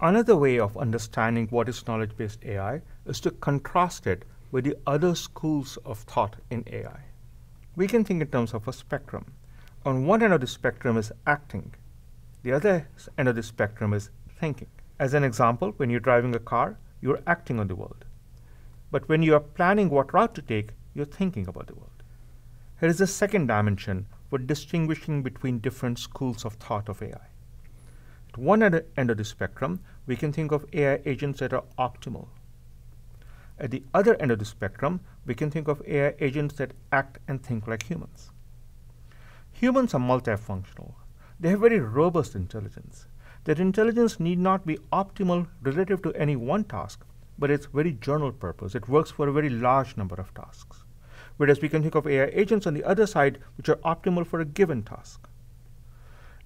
Another way of understanding what is knowledge-based AI is to contrast it with the other schools of thought in AI. We can think in terms of a spectrum. On one end of the spectrum is acting. The other end of the spectrum is thinking. As an example, when you're driving a car, you're acting on the world. But when you are planning what route to take, you're thinking about the world. Here is a second dimension for distinguishing between different schools of thought of AI. At one end of the spectrum, we can think of AI agents that are optimal. At the other end of the spectrum, we can think of AI agents that act and think like humans. Humans are multifunctional. They have very robust intelligence. Their intelligence need not be optimal relative to any one task, but it's very general purpose. It works for a very large number of tasks. Whereas we can think of AI agents on the other side, which are optimal for a given task.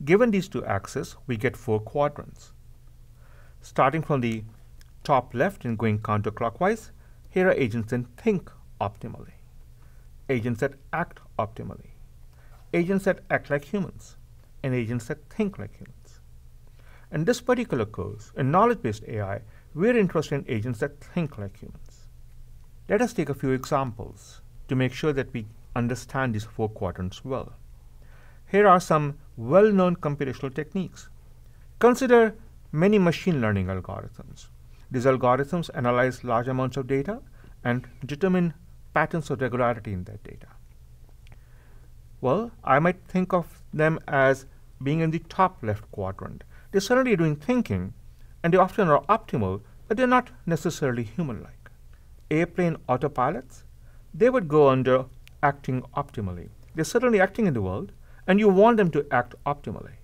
Given these two axes, we get four quadrants. Starting from the top left and going counterclockwise, here are agents that think optimally, agents that act optimally, agents that act like humans, and agents that think like humans. In this particular course, in knowledge-based AI, we're interested in agents that think like humans. Let us take a few examples to make sure that we understand these four quadrants well. Here are some well-known computational techniques. Consider many machine learning algorithms. These algorithms analyze large amounts of data and determine patterns of regularity in that data. Well, I might think of them as being in the top left quadrant. They're certainly doing thinking, and they often are optimal, but they're not necessarily human-like. Airplane autopilots, they would go under acting optimally. They're certainly acting in the world, and you want them to act optimally.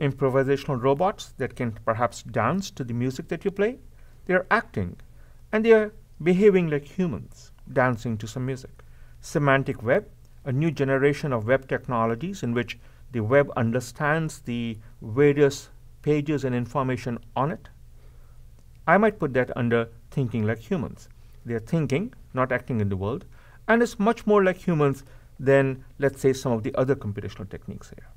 Improvisational robots that can perhaps dance to the music that you play, they're acting and they're behaving like humans, dancing to some music. Semantic web, a new generation of web technologies in which the web understands the various pages and information on it. I might put that under thinking like humans. They're thinking, not acting in the world, and it's much more like humans than, let's say, some of the other computational techniques here.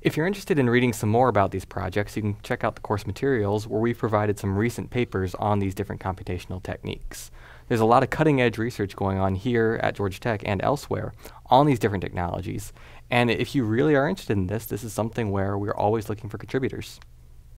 If you're interested in reading some more about these projects, you can check out the course materials where we've provided some recent papers on these different computational techniques. There's a lot of cutting edge research going on here at Georgia Tech and elsewhere on these different technologies. And if you really are interested in this, this is something where we're always looking for contributors.